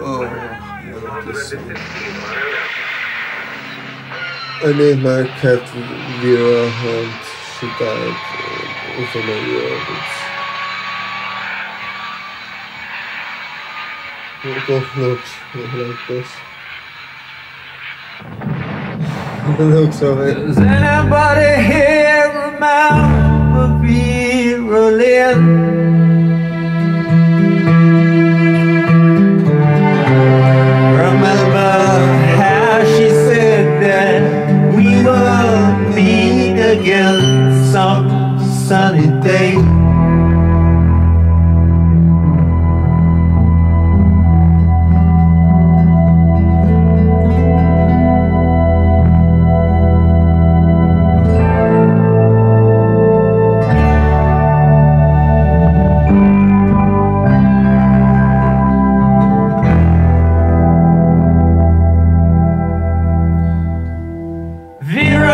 Oh, det är så. Animerkat Vera Hunt, she died uh, within a year. It's, it don't look like this. It looks so Does anybody here remember Vera Lynn? together some sunny day. Vera